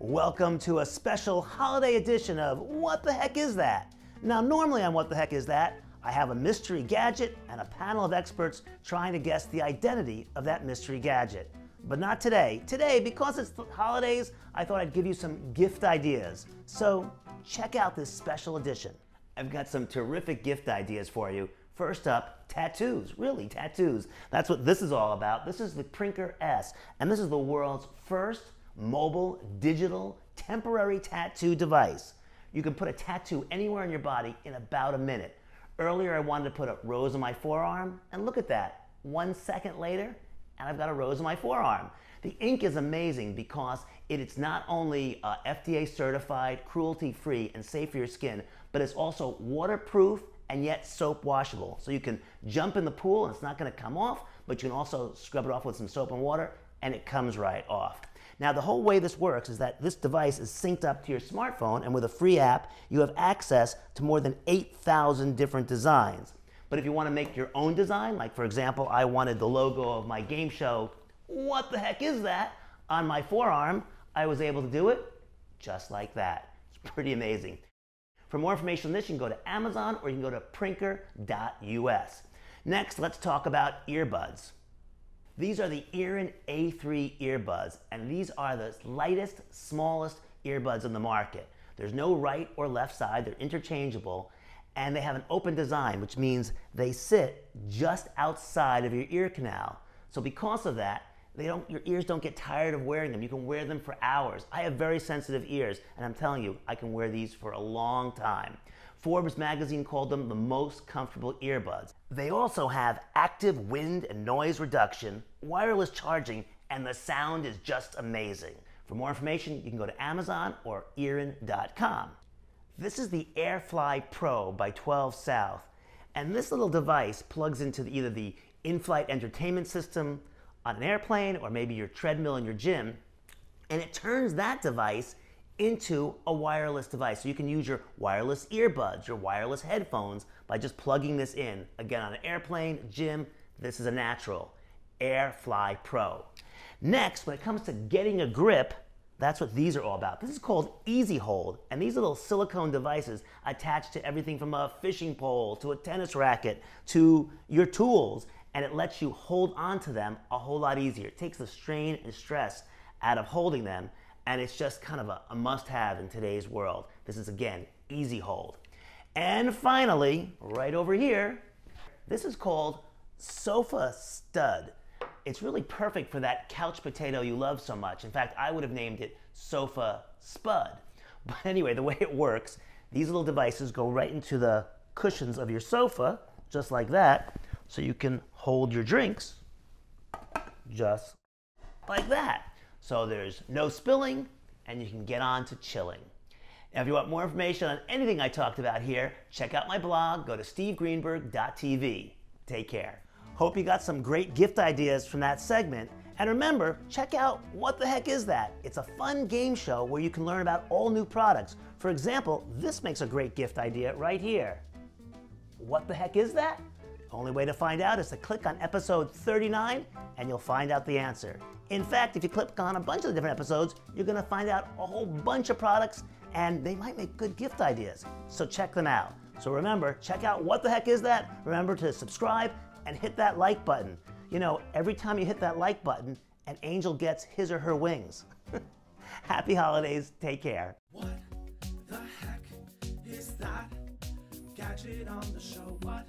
Welcome to a special holiday edition of What the Heck Is That? Now, normally on What the Heck Is That, I have a mystery gadget and a panel of experts trying to guess the identity of that mystery gadget. But not today. Today, because it's the holidays, I thought I'd give you some gift ideas. So check out this special edition. I've got some terrific gift ideas for you. First up, tattoos. Really, tattoos. That's what this is all about. This is the Prinker S, and this is the world's first mobile, digital, temporary tattoo device. You can put a tattoo anywhere on your body in about a minute. Earlier, I wanted to put a rose on my forearm, and look at that. One second later, and I've got a rose on my forearm. The ink is amazing because it is not only uh, FDA certified, cruelty free, and safe for your skin, but it's also waterproof and yet soap washable. So you can jump in the pool and it's not gonna come off, but you can also scrub it off with some soap and water and it comes right off. Now, the whole way this works is that this device is synced up to your smartphone, and with a free app, you have access to more than 8,000 different designs. But if you want to make your own design, like for example, I wanted the logo of my game show, What the Heck Is That? on my forearm, I was able to do it just like that. It's pretty amazing. For more information on this, you can go to Amazon or you can go to prinker.us. Next, let's talk about earbuds. These are the Earin A3 earbuds, and these are the lightest, smallest earbuds on the market. There's no right or left side, they're interchangeable, and they have an open design, which means they sit just outside of your ear canal. So because of that, they don't, your ears don't get tired of wearing them. You can wear them for hours. I have very sensitive ears, and I'm telling you, I can wear these for a long time. Forbes magazine called them the most comfortable earbuds. They also have active wind and noise reduction, wireless charging, and the sound is just amazing. For more information, you can go to Amazon or Earin.com. This is the AirFly Pro by 12 South, and this little device plugs into either the in-flight entertainment system on an airplane or maybe your treadmill in your gym, and it turns that device into a wireless device. So you can use your wireless earbuds, your wireless headphones by just plugging this in. Again, on an airplane, gym, this is a natural. AirFly Pro. Next, when it comes to getting a grip, that's what these are all about. This is called EazyHold, and these little silicone devices attached to everything from a fishing pole to a tennis racket to your tools, and it lets you hold on to them a whole lot easier. It takes the strain and stress out of holding them and it's just kind of a, a must have in today's world. This is again, EazyHold. And finally, right over here, this is called Sofa Stud. It's really perfect for that couch potato you love so much. In fact, I would have named it Sofa Spud. But anyway, the way it works, these little devices go right into the cushions of your sofa, just like that, so you can hold your drinks just like that. So there's no spilling and you can get on to chilling. Now, if you want more information on anything I talked about here, check out my blog. Go to stevegreenberg.tv. Take care. Hope you got some great gift ideas from that segment. And remember, check out What the Heck Is That? It's a fun game show where you can learn about all new products. For example, this makes a great gift idea right here. What the heck is that? The only way to find out is to click on episode 39 and you'll find out the answer. In fact, if you click on a bunch of the different episodes, you're gonna find out a whole bunch of products and they might make good gift ideas. So check them out. So remember, check out what the heck is that? Remember to subscribe and hit that like button. You know, every time you hit that like button, an angel gets his or her wings. Happy holidays, take care. What the heck is that gadget on the show? What?